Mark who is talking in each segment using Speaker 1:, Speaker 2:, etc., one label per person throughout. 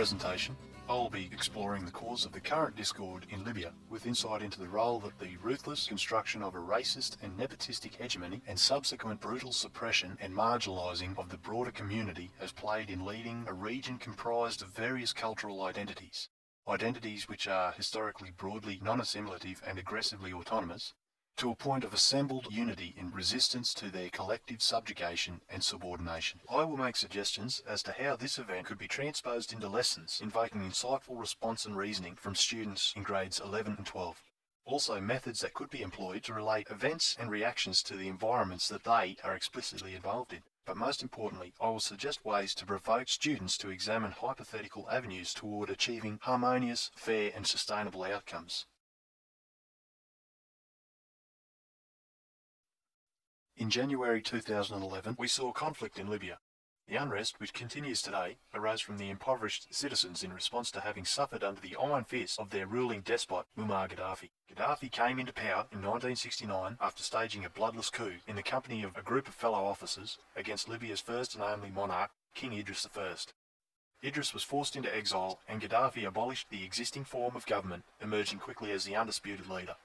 Speaker 1: presentation, I will be exploring the cause of the current discord in Libya with insight into the role that the ruthless construction of a racist and nepotistic hegemony and subsequent brutal suppression and marginalising of the broader community has played in leading a region comprised of various cultural identities. Identities which are historically broadly non-assimilative and aggressively autonomous, to a point of assembled unity in resistance to their collective subjugation and subordination. I will make suggestions as to how this event could be transposed into lessons, inviting insightful response and reasoning from students in grades 11 and 12. Also, methods that could be employed to relate events and reactions to the environments that they are explicitly involved in. But most importantly, I will suggest ways to provoke students to examine hypothetical avenues toward achieving harmonious, fair, and sustainable outcomes. In January 2011, we saw conflict in Libya. The unrest, which continues today, arose from the impoverished citizens in response to having suffered under the iron fist of their ruling despot, Muammar Gaddafi. Gaddafi came into power in 1969 after staging a bloodless coup in the company of a group of fellow officers against Libya's first and only monarch, King Idris I. Idris was forced into exile and Gaddafi abolished the existing form of government, emerging quickly as the undisputed leader.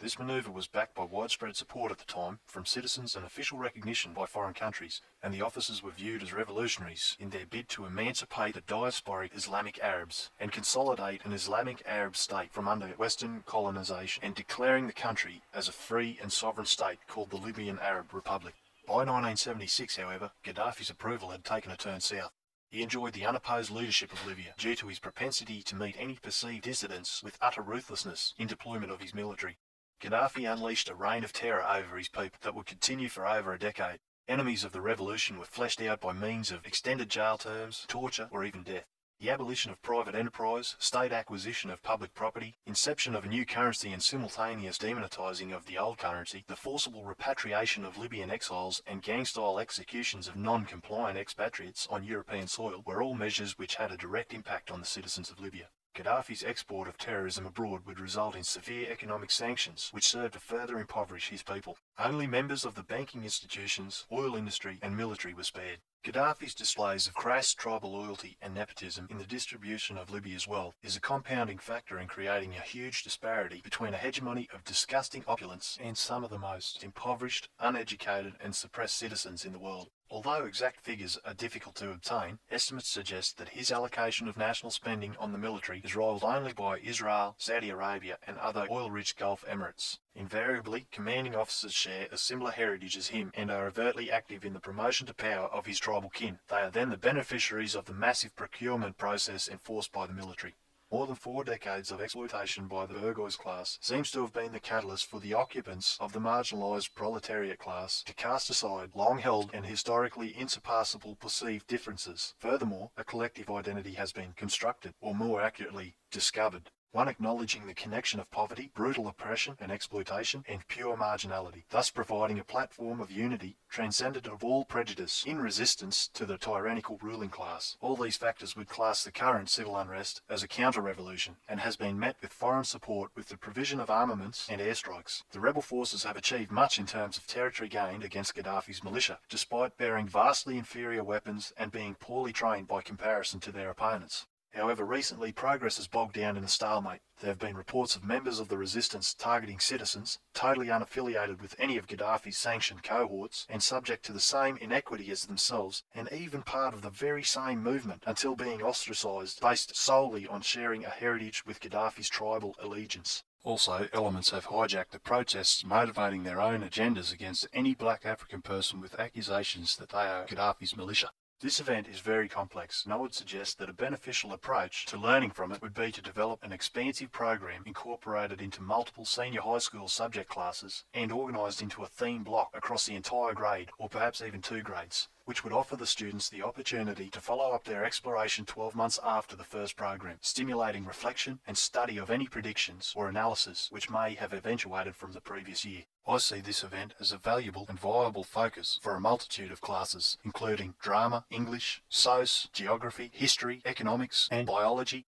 Speaker 1: This manoeuvre was backed by widespread support at the time from citizens and official recognition by foreign countries, and the officers were viewed as revolutionaries in their bid to emancipate the diasporic Islamic Arabs and consolidate an Islamic Arab state from under Western colonization and declaring the country as a free and sovereign state called the Libyan Arab Republic. By 1976, however, Gaddafi's approval had taken a turn south. He enjoyed the unopposed leadership of Libya due to his propensity to meet any perceived dissidents with utter ruthlessness in deployment of his military. Gaddafi unleashed a reign of terror over his people that would continue for over a decade. Enemies of the revolution were fleshed out by means of extended jail terms, torture, or even death. The abolition of private enterprise, state acquisition of public property, inception of a new currency and simultaneous demonetizing of the old currency, the forcible repatriation of Libyan exiles and gang-style executions of non-compliant expatriates on European soil were all measures which had a direct impact on the citizens of Libya. Gaddafi's export of terrorism abroad would result in severe economic sanctions, which served to further impoverish his people. Only members of the banking institutions, oil industry, and military were spared. Gaddafi's displays of crass tribal loyalty and nepotism in the distribution of Libya's wealth is a compounding factor in creating a huge disparity between a hegemony of disgusting opulence and some of the most impoverished, uneducated, and suppressed citizens in the world. Although exact figures are difficult to obtain, estimates suggest that his allocation of national spending on the military is rivaled only by Israel, Saudi Arabia, and other oil-rich Gulf emirates. Invariably, commanding officers share a similar heritage as him and are overtly active in the promotion to power of his tribal kin. They are then the beneficiaries of the massive procurement process enforced by the military. More than four decades of exploitation by the bourgeois class seems to have been the catalyst for the occupants of the marginalised proletariat class to cast aside long held and historically insurpassable perceived differences. Furthermore, a collective identity has been constructed, or more accurately, discovered one acknowledging the connection of poverty, brutal oppression and exploitation, and pure marginality, thus providing a platform of unity transcendent of all prejudice in resistance to the tyrannical ruling class. All these factors would class the current civil unrest as a counter-revolution and has been met with foreign support with the provision of armaments and airstrikes. The rebel forces have achieved much in terms of territory gained against Gaddafi's militia, despite bearing vastly inferior weapons and being poorly trained by comparison to their opponents. However, recently progress has bogged down in a stalemate. There have been reports of members of the resistance targeting citizens, totally unaffiliated with any of Gaddafi's sanctioned cohorts, and subject to the same inequity as themselves, and even part of the very same movement, until being ostracised based solely on sharing a heritage with Gaddafi's tribal allegiance. Also, elements have hijacked the protests, motivating their own agendas against any black African person with accusations that they are Gaddafi's militia. This event is very complex, and I would suggest that a beneficial approach to learning from it would be to develop an expansive program incorporated into multiple senior high school subject classes and organised into a theme block across the entire grade, or perhaps even two grades which would offer the students the opportunity to follow up their exploration 12 months after the first program, stimulating reflection and study of any predictions or analysis which may have eventuated from the previous year. I see this event as a valuable and viable focus for a multitude of classes, including drama, English, SOS, geography, history, economics, and biology,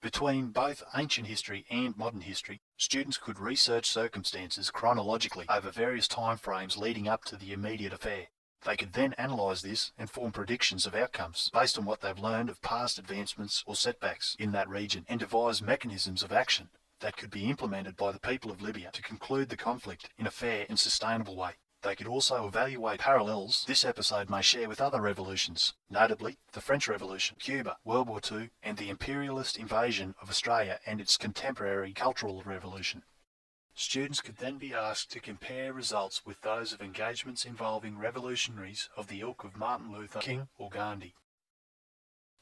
Speaker 1: Between both ancient history and modern history, students could research circumstances chronologically over various time frames leading up to the immediate affair. They could then analyse this and form predictions of outcomes based on what they've learned of past advancements or setbacks in that region and devise mechanisms of action that could be implemented by the people of Libya to conclude the conflict in a fair and sustainable way. They could also evaluate parallels this episode may share with other revolutions, notably the French Revolution, Cuba, World War II, and the imperialist invasion of Australia and its contemporary Cultural Revolution. Students could then be asked to compare results with those of engagements involving revolutionaries of the ilk of Martin Luther King or Gandhi.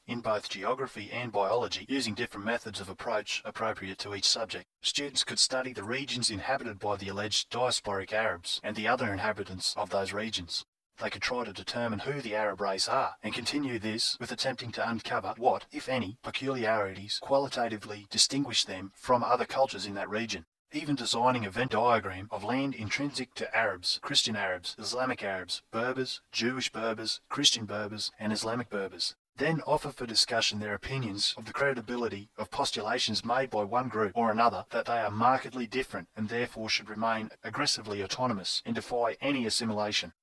Speaker 1: In both geography and biology, using different methods of approach appropriate to each subject, students could study the regions inhabited by the alleged diasporic Arabs and the other inhabitants of those regions. They could try to determine who the Arab race are and continue this with attempting to uncover what, if any, peculiarities qualitatively distinguish them from other cultures in that region even designing a Venn diagram of land intrinsic to Arabs, Christian Arabs, Islamic Arabs, Berbers, Jewish Berbers, Christian Berbers, and Islamic Berbers. Then offer for discussion their opinions of the credibility of postulations made by one group or another that they are markedly different and therefore should remain aggressively autonomous and defy any assimilation.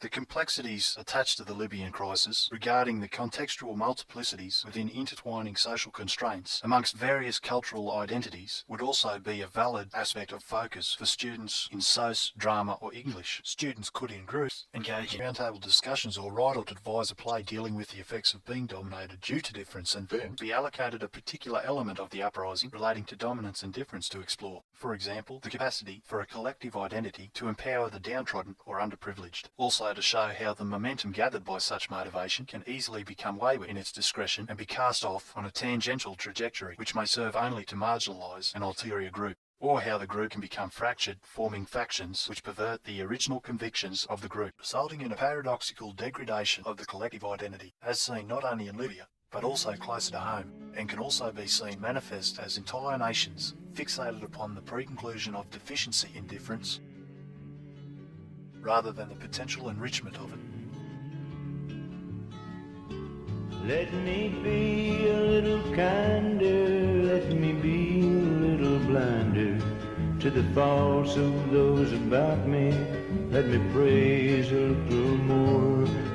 Speaker 1: The complexities attached to the Libyan crisis regarding the contextual multiplicities within intertwining social constraints amongst various cultural identities would also be a valid aspect of focus for students in SOS, drama or English. Students could in groups engage in roundtable discussions or write or advise a play dealing with the effects of being dominated due to difference and then be allocated a particular element of the uprising relating to dominance and difference to explore. For example, the capacity for a collective identity to empower the downtrodden or underprivileged. Also to show how the momentum gathered by such motivation can easily become wayward in its discretion and be cast off on a tangential trajectory which may serve only to marginalise an ulterior group or how the group can become fractured, forming factions which pervert the original convictions of the group, resulting in a paradoxical degradation of the collective identity, as seen not only in Libya, but also closer to home, and can also be seen manifest as entire nations fixated upon the pre-conclusion of deficiency in difference rather than the potential enrichment of it.
Speaker 2: Let me be a little kinder, let me be a little blinder to the faults of those about me. Let me praise a little more.